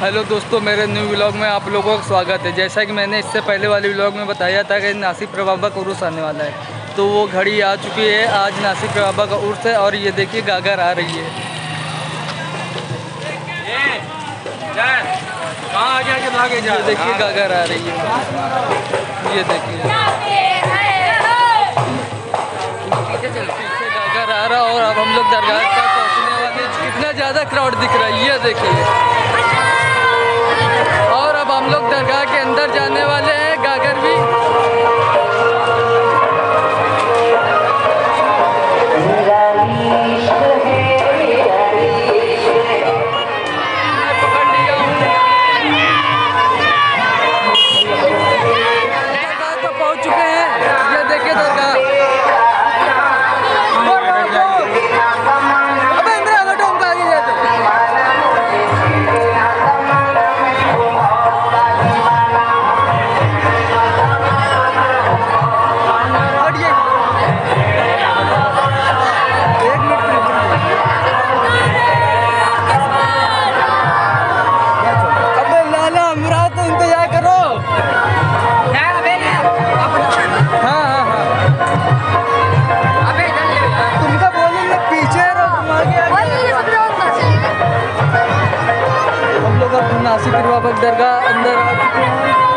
Hello दोस्तों, मेरे new vlog में आप लोगों का स्वागत है। जैसा कि मैंने इससे पहले वाले व्लॉग में बताया था कि नासिक प्रभाबा का उर्स आने वाला है। तो वो घड़ी आ चुकी है, आज नासिक प्रभाबा का उर्स है और ये देखिए गागर आ रही है। ये देखिए गागर आ रही है। ये देखिए। गागर आ रहा और अब हम लोग दरगाह पहुँचने वाले कितना ज़्यादा क्राउड दिख रहा है, ये देखिए। लोग दरगाह के अंदर जाने वाले हम लोग अब नासिक बाबा की दरगाह अंदर आ चुके हैं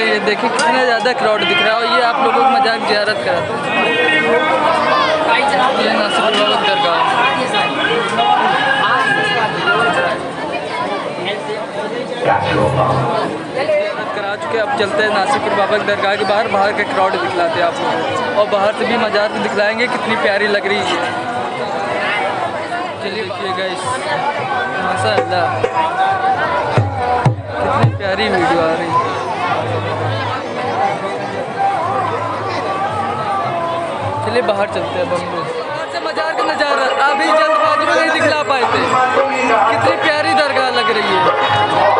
अंदर है। देखिए कितना ज़्यादा क्राउड दिख रहा है और ये आप लोगों को मज़ाक जियारत कराते हैं। दरगाह। करा चुके अब चलते हैं नासिक बाबा दरगाह के बाहर। बाहर के क्राउड दिखलाते हैं आप लोगों और बाहर से भी मजार भी दिखलाएँगे। कितनी प्यारी लग रही है। चलिए गाइस माशा कितनी प्यारी वीडियो आ रही है। चलिए बाहर चलते हैं हम से मजार का नज़ारा, अभी जल्दबाजी में नहीं दिखला पाए थे। कितनी प्यारी दरगाह लग रही है।